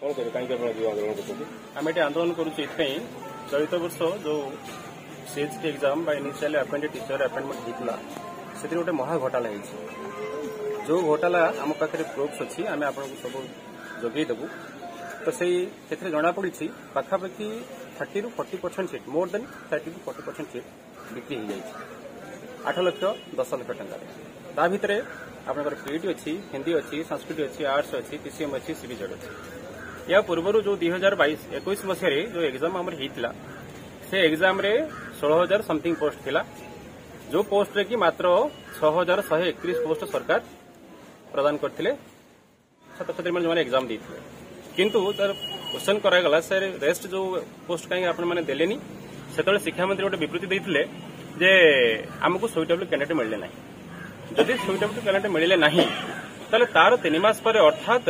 କ'ଣ କରିବେ କାହିଁକି ଆପଣ ଯେଉଁ ଆନ୍ଦୋଳନ କରୁଛନ୍ତି ଆମେ ଏଠି ଆନ୍ଦୋଳନ କରୁଛୁ ଏଥିପାଇଁ ଚଳିତ ବର୍ଷ ଯେଉଁ ସିଏଚ୍ଟି ଏକ୍ଜାମ୍ ବା ଇନିସିଆଲି ଆପଏଣ୍ଟେଡ୍ ଟିଚର ଆପଏଣ୍ଟମେଣ୍ଟ ହୋଇଥିଲା ସେଥିରେ ଗୋଟେ ମହା ଘୋଟାଲା ହେଇଛି ଯେଉଁ ଘୋଟାଲା ଆମ ପାଖରେ ପ୍ରୁଫ୍ସ ଅଛି ଆମେ ଆପଣଙ୍କୁ ସବୁ ଯୋଗାଇ ଦେବୁ ତ ସେଇ ସେଥିରେ ଜଣାପଡ଼ିଛି ପାଖାପାଖି ଥାର୍ଟିରୁ forty percent seat seat then ଥାର୍ଟିରୁ forty percent forty ବିକ୍ରି সিট ଆଠ ଲକ୍ଷ ଦଶ ଲକ୍ଷ ଟଙ୍କାରେ ତା ଭିତରେ ଆପଣଙ୍କର তা ଅଛି ହିନ୍ଦୀ ଅଛି ସଂସ୍କୃତି ଅଛି ଆର୍ଟ୍ସ ଅଛି অছি আর্টস অছি ଅଛି অছি সিবিজেড অছি या पूर्व जो दुई हजार बैश एक मसीह जो एक्जाम आम होता से एक्जाम षोह हजार समथिंग पोस्ट थिला जो पोस्ट कि मात्र छह हजार शहे एक पोस्ट सरकार प्रदान करते छात्री मैंने जो एक्जाम देते किंतु तर क्वेश्चन करागला सर रेस्ट जो पोस्ट कहीं आपने दे से शिक्षामंत्री गोटे बृति देते आमको आमको सुइटेबल कैंडेट मिलने ना जदि सुइटेबल कैंडेट मिलने ना तो तार तीन मस पर अर्थात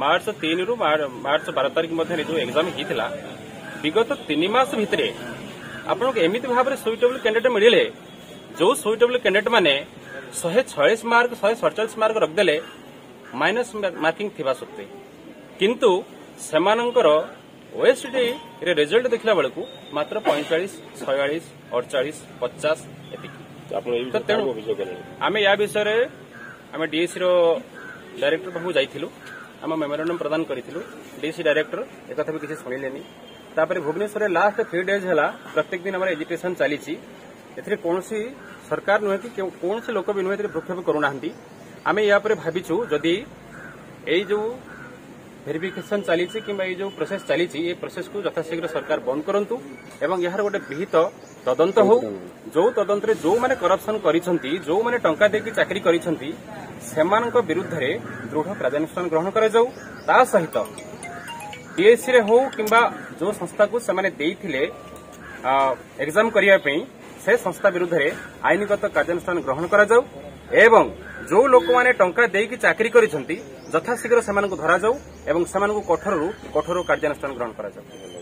ମାର୍ଚ୍ଚ ତିନିରୁ ମାର୍ଚ୍ଚ ବାର ତାରିଖ ମଧ୍ୟରେ ଯେଉଁ ଏକ୍ଜାମ୍ ହେଇଥିଲା ବିଗତ ତିନି ମାସ ଭିତରେ ଆପଣଙ୍କୁ ଏମିତି ଭାବରେ ସୁଇଟେବୁଲ୍ କ୍ୟାଣ୍ଡିଡେଟ୍ ମିଳିଲେ ଯେଉଁ ସୁଇଟେବୁଲ୍ କ୍ୟାଣ୍ଡିଡେଟ୍ ମାନେ ଶହେ ଛୟାଳିଶ ମାର୍କ ଶହେ ସଡ଼ଚାଳିଶ ମାର୍କ ରଖିଦେଲେ ମାଇନସ୍ ମାର୍କିଂ ଥିବା ସତ୍ତ୍ୱେ କିନ୍ତୁ ସେମାନଙ୍କର ଓଏସ୍ଟିରେ ରେଜଲ୍ଟ ଦେଖିଲା ବେଳକୁ ମାତ୍ର ପଇଁଚାଳିଶ ଛୟାଳିଶ ଅଡ଼ଚାଳିଶ ପଚାଶ ଏତିକି ତେଣୁ ଆମେ ୟା ବିଷୟରେ ଆମେ ଡିଏସିର ଡାଇରେକ୍ଟର ପାଖକୁ ଯାଇଥିଲୁ आम मेमोरांडम प्रदान करूँ डीसी डायरेक्टर एक भी किसी शुणिले ତାପରେ ଭୁବନେଶ୍ୱରରେ ଲାଷ୍ଟ ଥ୍ରୀ ଡେଜ୍ ହେଲା ପ୍ରତ୍ୟେକ ଦିନ ଆମର ଏଜୁକେସନ୍ ଚାଲିଛି ଏଥିରେ କୌଣସି ସରକାର ନୁହେଁ କି କୌଣସି ଲୋକ ବି ନୁହେଁ ଏଥିରେ ଭ୍ରକ୍ଷେପ କରୁନାହାନ୍ତି ଆମେ ଏହା ଉପରେ ଭାବିଛୁ ଯଦି ଏଇ ଯେଉଁ ଭେରିଫିକେସନ୍ ଚାଲିଛି କିମ୍ବା ଏଇ ଯେଉଁ ପ୍ରୋସେସ୍ ଚାଲିଛି ଏ ପ୍ରୋସେସ୍କୁ ଯଥାଶୀଘ୍ର ସରକାର ବନ୍ଦ କରନ୍ତୁ ଏବଂ ଏହାର ଗୋଟେ ବିହିତ ତଦନ୍ତ ହଉ ଯୋଉ ତଦନ୍ତରେ ଯୋଉମାନେ କରପସନ୍ କରିଛନ୍ତି ଯୋଉମାନେ ଟଙ୍କା ଦେଇକି ଚାକିରି କରିଛନ୍ତି ସେମାନଙ୍କ ବିରୁଦ୍ଧରେ ଦୃଢ଼ କାର୍ଯ୍ୟାନୁଷ୍ଠାନ ଗ୍ରହଣ କରାଯାଉ ତା ସହିତ ପିଏସ୍ସିରେ ହଉ କିମ୍ବା ଯୋଉ ସଂସ୍ଥାକୁ ସେମାନେ ଦେଇଥିଲେ ଏକ୍ଜାମ୍ କରିବା ପାଇଁ ସେ ସଂସ୍ଥା ବିରୁଦ୍ଧରେ ଆଇନଗତ କାର୍ଯ୍ୟାନୁଷ୍ଠାନ ଗ୍ରହଣ କରାଯାଉ ଏବଂ ଯୋଉ ଲୋକମାନେ ଟଙ୍କା ଦେଇକି ଚାକିରି କରିଛନ୍ତି ଯଥାଶୀଘ୍ର ସେମାନଙ୍କୁ ଧରାଯାଉ ଏବଂ ସେମାନଙ୍କୁ କଠୋରରୁ କଠୋର କାର୍ଯ୍ୟାନୁଷ୍ଠାନ ଗ୍ରହଣ କରାଯାଉ